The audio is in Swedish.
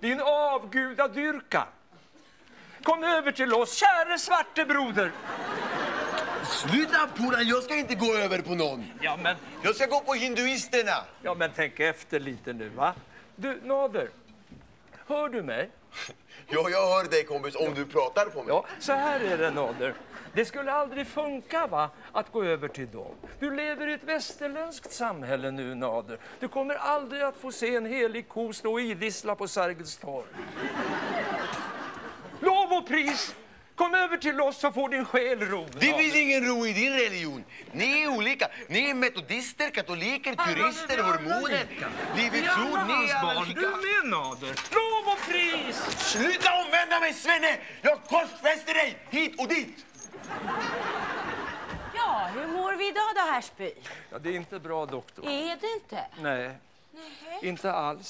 din avgudadyrkan. Kom över till oss, käre svarte broder. Sluta Puran, jag ska inte gå över på någon. Ja men, Jag ska gå på hinduisterna. ja, men tänk efter lite nu, va? Du, Nader, hör du mig? Ja, jag hör dig kompis om du pratar på mig. Ja, så här är det, Nader. Det skulle aldrig funka va, att gå över till dem. Du lever i ett västerländskt samhälle nu, Nader. Du kommer aldrig att få se en helig ko stå och idissla på Sergels torg. Lov och pris! Kom över till oss så får din själ ro. Det Nader. finns ingen ro i din religion. Ni är olika. Ni är metodister, katoliker, turister, hormoner. Livets ord, ni är alla lika. Med, Nader. Lov och pris! Sluta omvända mig, Svenne! Jag korsfäster dig hit och dit. Ja, hur mår vi idag då, Hersby? Ja, det är inte bra, doktor. Är det inte? Nej, inte alls.